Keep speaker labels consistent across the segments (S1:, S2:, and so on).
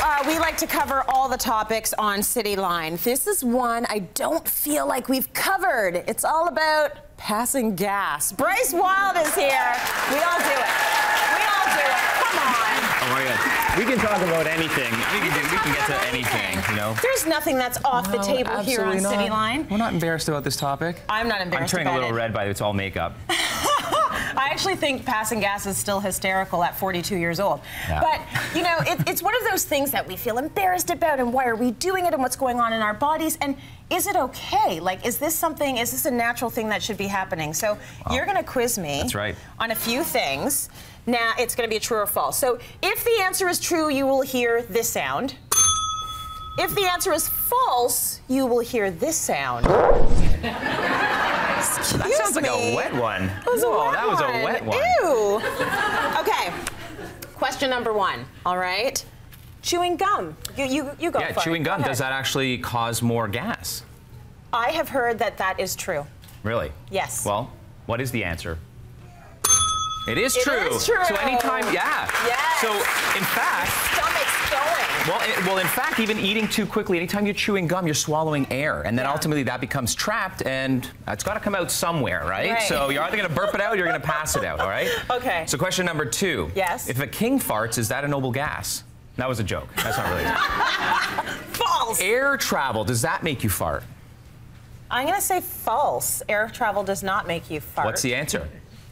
S1: uh, we like to cover all the topics on City Line. This is one I don't feel like we've covered. It's all about passing gas. Bryce Wylde is here. We all do it. We all do it. Come on.
S2: Oh my God. We can talk about anything. We can, do, we can get to anything, you know?
S1: There's nothing that's off the table here on
S2: absolutely
S1: City. Line.
S2: We're not embarrassed about this topic.
S1: I'm not embarrassed I'm
S2: turning a little
S1: it.
S2: red by the way. it's all makeup.
S1: I actually think passing gas is still hysterical at 42 years old.
S2: Yeah.
S1: But, you know, it, it's one of those things that we feel embarrassed about and why are we doing it and what's going on in our bodies and is it okay? Like, is this something, is this a natural thing that should be happening? So you're going to quiz me
S2: That's right.
S1: on a few things. Now, it's going to be a true or false. So if the answer is true, you will hear this sound. If the answer is false, you will hear this sound. Excuse
S2: That sounds like a wet one.
S1: That was a wet
S2: that was a wet one.
S1: Ew. okay. Question number one. All right. Chewing gum. You you, you go.
S2: Yeah,
S1: for it.
S2: chewing
S1: Go
S2: gum, does that actually cause more gas?
S1: I have heard that that is true.
S2: Really?
S1: Yes.
S2: Well, what is the answer? It is
S1: It
S2: true.
S1: is true.
S2: So anytime, yeah.
S1: Yes.
S2: So in fact,
S1: Stomach's going.
S2: Well, it, well, in fact, even eating too quickly, anytime you're chewing gum, you're swallowing air, and then
S1: Yeah.
S2: ultimately that becomes trapped, and it's got to come out somewhere, right?
S1: Right.
S2: So you're either going to burp it out, or you're going to pass it out. All right.
S1: Okay.
S2: So question number two.
S1: Yes.
S2: If a king farts, is that a noble gas? That was a joke. That's not really.
S1: False.
S2: air travel, does that make you fart?
S1: I'm gonna say false. Air travel does not make you fart.
S2: What's the answer?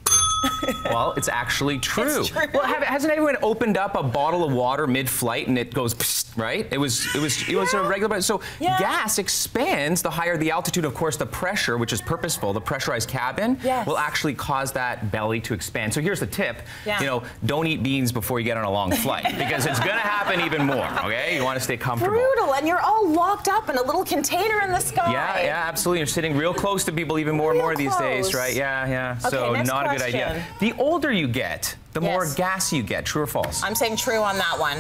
S2: well, it's actually true.
S1: It's true.
S2: Well, have, hasn't anyone opened up a bottle of water mid-flight and it goes, psst, right? It was, it was, it was a
S1: Yeah.
S2: regular. So
S1: Yeah.
S2: gas expands the higher the altitude. Of course, the pressure, which is purposeful, the pressurized cabin,
S1: Yes.
S2: will actually cause that belly to expand. So here's the tip.
S1: Yeah.
S2: You know, don't eat beans before you get on a long flight because it's going to happen even more. Okay, you want to stay comfortable.
S1: Brutal, and you're all locked up in a little container in the sky.
S2: Yeah, yeah, absolutely. You're sitting real close to people even more and
S1: Real
S2: more these days, right? Yeah, yeah.
S1: Okay,
S2: so not a good idea. The older you get, the more gas you get. True or false?
S1: I'm saying true on that one.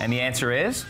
S2: And the answer is.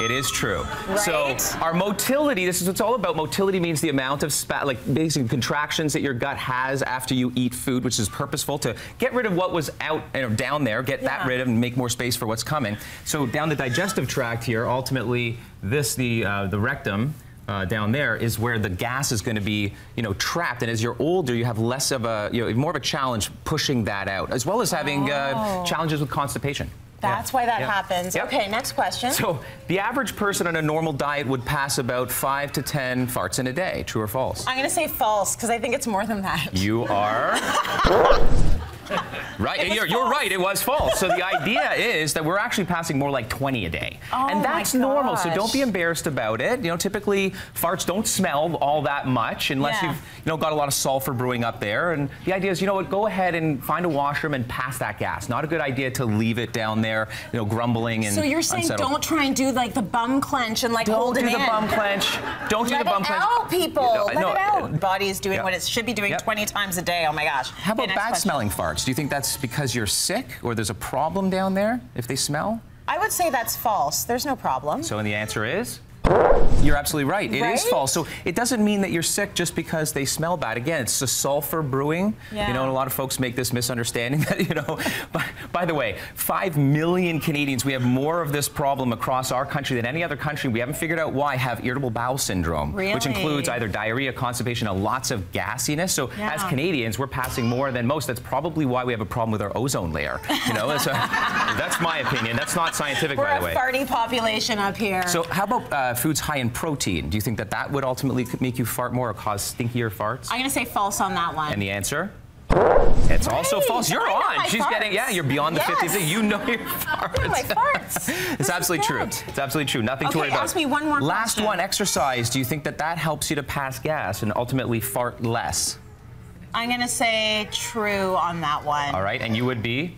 S2: It is true. So our motility, this is what it's all about. Motility means the amount of spat, like basic contractions that your gut has after you eat food, which is purposeful to get rid of what was out you know, down there, get that rid of and make more space for what's coming. So down the digestive tract here, ultimately this the uh, the rectum. Uh, down there is where the gas is going to be, you know, trapped. And as you're older, you have less of a, you know, more of a challenge pushing that out, as well as having uh,
S1: Oh.
S2: challenges with constipation.
S1: That's
S2: Yeah.
S1: why that
S2: Yeah.
S1: happens.
S2: Yep.
S1: Okay, next question.
S2: So the average person on a normal diet would pass about five to ten farts in a day. True or false?
S1: I'm gonna say false because I think it's more than that.
S2: You are. Right, you're, you're right. It was false. So the idea is that we're actually passing more like 20 a day,
S1: Oh
S2: and that's normal. So don't be embarrassed about it. You know, typically farts don't smell all that much unless
S1: Yeah.
S2: you've you know got a lot of sulfur brewing up there. And the idea is, you know what, go ahead and find a washroom and pass that gas. Not a good idea to leave it down there, you know, grumbling and
S1: So you're saying
S2: unsettled.
S1: don't try and do like the bum clench and like
S2: Don't
S1: hold
S2: do
S1: it
S2: the bum clench. Don't do
S1: Let
S2: the bum clench.
S1: out, people.
S2: No,
S1: Let
S2: no,
S1: it out. Body is doing
S2: yeah.
S1: what it should be doing
S2: Yep.
S1: 20 times a day. Oh my gosh.
S2: How about bad smelling farts? Do you think that's because you're sick or there's a problem down there if they smell?
S1: I would say that's false. There's no problem.
S2: So, and the answer is? You're absolutely right. It is
S1: Right?
S2: false. So it doesn't mean that you're sick just because they smell bad. Again, it's the sulfur brewing.
S1: Yeah.
S2: You know, and a lot of folks make this misunderstanding that, you know, by, by the way, 5 million Canadians, we have more of this problem across our country than any other country. We haven't figured out why have irritable bowel syndrome, which includes either diarrhea, constipation, and lots of gassiness. So
S1: Yeah.
S2: as Canadians, we're passing more than most. That's probably why we have a problem with our ozone layer. You know, that's, a, that's my opinion. That's not scientific,
S1: We're
S2: by
S1: a
S2: the way.
S1: farty population up here.
S2: So how about uh, foods high in protein? Do you think that that would ultimately make you fart more or cause stinkier farts?
S1: I'm gonna say false on that one.
S2: and the answer? It's also false. You're on. She's getting, yeah, you're beyond the
S1: Yes.
S2: 50th. You know your farts.
S1: My farts.
S2: it's
S1: This
S2: absolutely true. It's absolutely true. Nothing to worry about.
S1: ask me one more
S2: Last
S1: question.
S2: one, exercise. Do you think that that helps you to pass gas and ultimately fart less?
S1: I'm gonna say true on that one.
S2: All right, and you would be?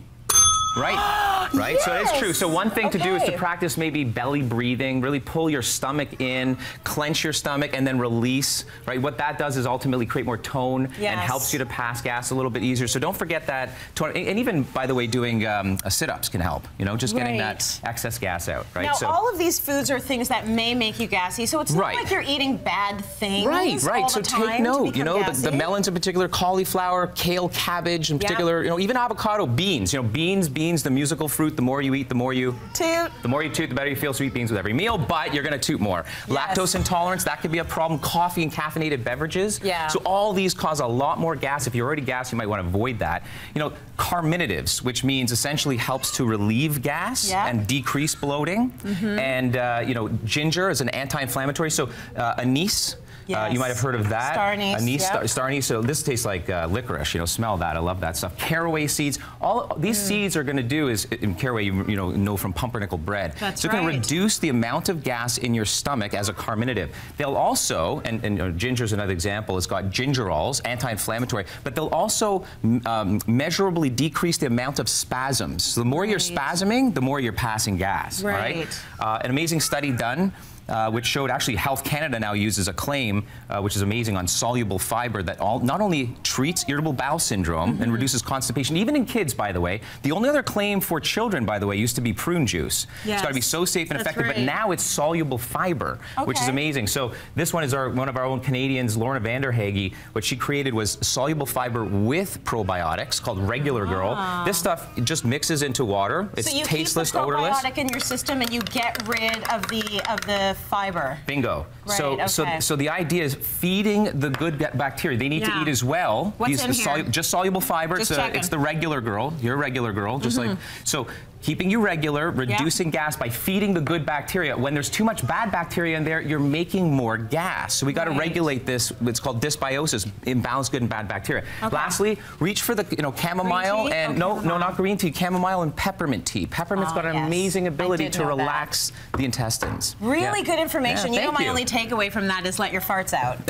S2: Right, right. So it is true. So one thing to do is to practice maybe belly breathing. Really pull your stomach in, clench your stomach, and then release. Right. What that does is ultimately create more tone and helps you to pass gas a little bit easier. So don't forget that. Tone, and even by the way, doing um, uh, sit-ups can help. You know, just getting that excess gas out. Right.
S1: Now,
S2: so.
S1: all of these foods are things that may make you gassy, so it's
S2: Right.
S1: not like you're eating bad things.
S2: Right, right. So take note. You know, the, the melons in particular, cauliflower, kale, cabbage in particular. You know, even avocado, beans. You know, beans. Beans, beans, the musical fruit. The more you eat, the more you
S1: Toot.
S2: the more you toot, the better you feel sweet beans with every meal, but you're going to toot more.
S1: Yes.
S2: Lactose intolerance, that could be a problem. Coffee and caffeinated beverages.
S1: Yeah.
S2: So all these cause a lot more gas. If you're already gassed, you might want to avoid that. You know, carminatives, which means essentially helps to relieve gas and decrease bloating.
S1: Mm-hmm.
S2: And, uh, you know, ginger is an anti-inflammatory. So uh, anise, uh, you might have heard of that.
S1: Star anise,
S2: Anise,
S1: yep.
S2: star, star anise. So this tastes like uh, licorice. You know, smell that. I love that stuff. Caraway seeds. All these
S1: Mm.
S2: seeds are going to do is in caraway. You, you know, know from pumpernickel bread.
S1: That's
S2: so it's going to reduce the amount of gas in your stomach as a carminative. They'll also, and, and you know, ginger is another example. It's got gingerols, anti-inflammatory, but they'll also um, measurably decrease the amount of spasms. So the more you're spasming, the more you're passing gas. all
S1: Right.
S2: Uh, an amazing study done. Uh, which showed actually Health Canada now uses a claim, uh, which is amazing, on soluble fiber that all, not only treats irritable bowel syndrome
S1: Mm-hmm.
S2: and reduces constipation, even in kids, by the way. The only other claim for children, by the way, used to be prune juice. It's got to be so safe and
S1: That's
S2: effective, but now it's soluble fiber, which is amazing. So this one is our one of our own Canadians, Lorna Vanderhaeghe. What she created was soluble fiber with probiotics called Regular Girl. This stuff just mixes into water. It's
S1: Ah. so you
S2: tasteless,
S1: keep the
S2: odorless.
S1: probiotic in your system and you get rid of the of the fiber.
S2: Bingo. so,
S1: Right,
S2: so,
S1: okay.
S2: so the idea is feeding the good bacteria. They need
S1: Yeah.
S2: to eat as well.
S1: What's in here?
S2: just soluble fiber.
S1: Just
S2: it's, a- it's the regular girl. You're a regular girl, just like mm-hmm. so. Keeping you regular, reducing gas by feeding the good bacteria. When there's too much bad bacteria in there, you're making more gas. So we got to
S1: Right.
S2: regulate this. It's called dysbiosis, imbalance good and bad bacteria.
S1: Okay.
S2: Lastly, reach for the you know chamomile and
S1: Oh,
S2: no, no, not green tea. Chamomile and peppermint tea. Peppermint's
S1: Oh,
S2: got an
S1: yes.
S2: amazing ability to
S1: know that.
S2: relax the intestines.
S1: Really
S2: Yeah.
S1: good information.
S2: Yeah,
S1: you know, my
S2: you.
S1: only takeaway from that is let your farts out.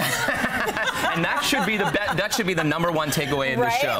S2: and that should be the that should be the number one takeaway in
S1: Right?
S2: this show.